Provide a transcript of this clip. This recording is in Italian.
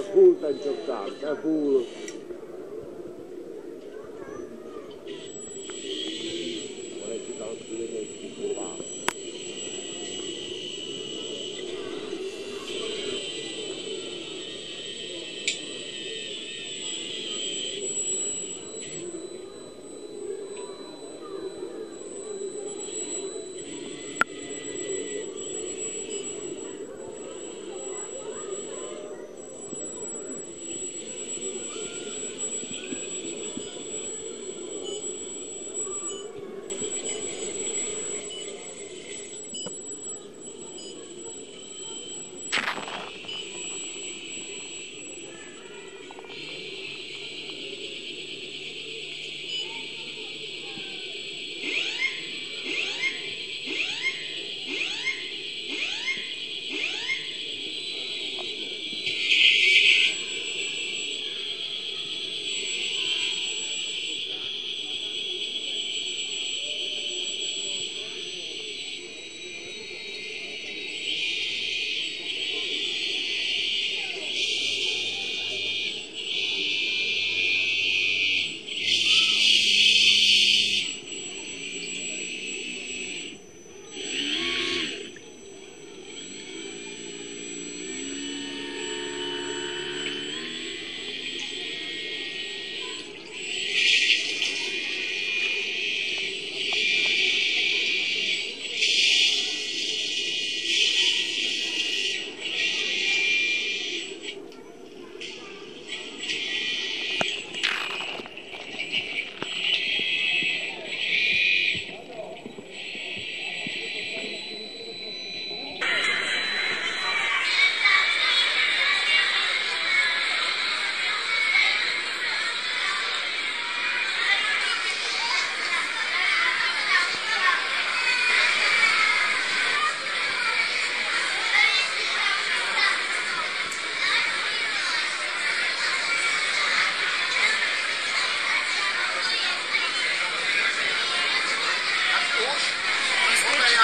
a culo t'ha giocato, a culo.